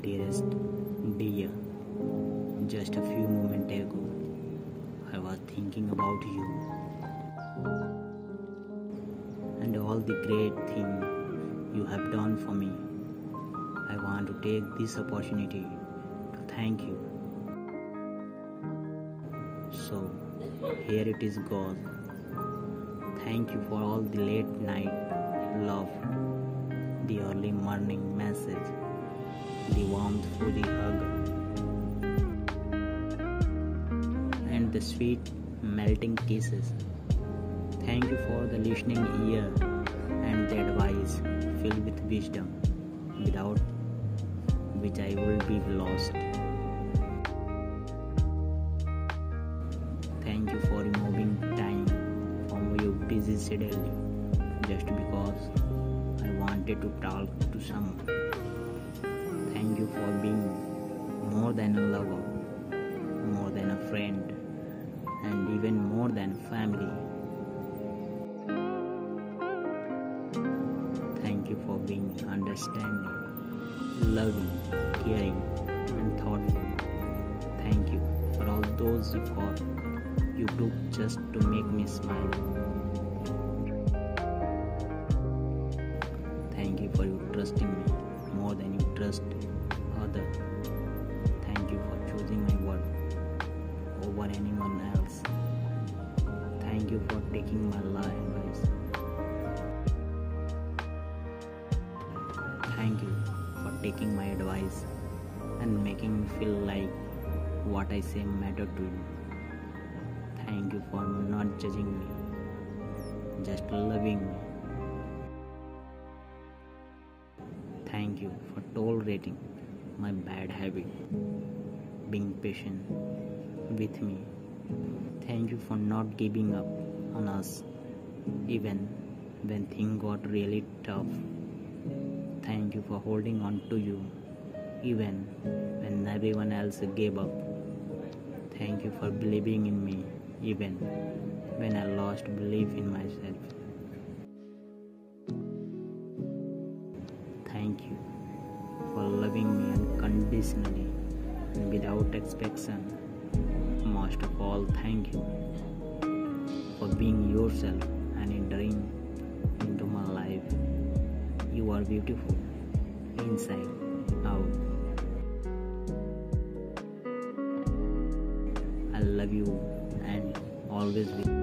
Dearest dear, just a few moments ago, I was thinking about you and all the great things you have done for me. I want to take this opportunity to thank you. So, here it is God. Thank you for all the late night love, the early morning message, the warmth through the hug, and the sweet melting kisses. Thank you for the listening ear and the advice filled with wisdom, without which I would be lost. Thank you for removing time from your busy schedule just because I wanted to talk to someone. Thank you for being more than a lover, more than a friend, and even more than family. Thank you for being understanding, loving, caring, and thoughtful. Thank you for all those effort you took just to make me smile. Thank you for you trusting me trust others. Thank you for choosing my word over anyone else. Thank you for taking my life advice. Thank you for taking my advice and making me feel like what I say matter to you. Thank you for not judging me, just loving me. Thank you for tolerating my bad habit, being patient with me. Thank you for not giving up on us even when things got really tough. Thank you for holding on to you even when everyone else gave up. Thank you for believing in me even when I lost belief in myself. Thank you for loving me unconditionally and without expectation. Most of all, thank you for being yourself and entering into my life. You are beautiful inside out. I love you and always will.